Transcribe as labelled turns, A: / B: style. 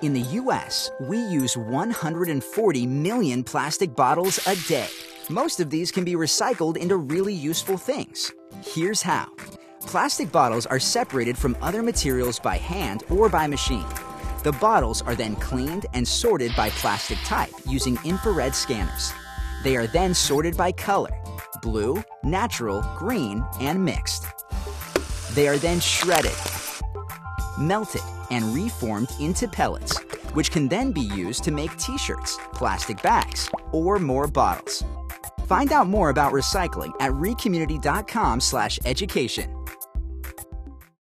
A: In the US, we use 140 million plastic bottles a day. Most of these can be recycled into really useful things. Here's how. Plastic bottles are separated from other materials by hand or by machine. The bottles are then cleaned and sorted by plastic type using infrared scanners. They are then sorted by color blue, natural, green, and mixed. They are then shredded, melted, and reformed into pellets, which can then be used to make t-shirts, plastic bags, or more bottles. Find out more about recycling at recommunity.com/education.